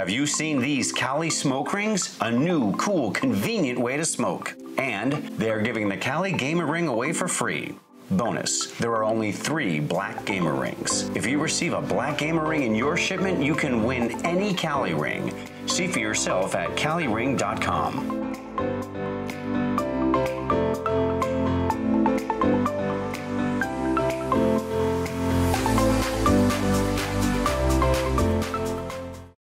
Have you seen these Cali smoke rings? A new, cool, convenient way to smoke. And they're giving the Cali Gamer Ring away for free. Bonus, there are only three black gamer rings. If you receive a black gamer ring in your shipment, you can win any Cali ring. See for yourself at caliring.com.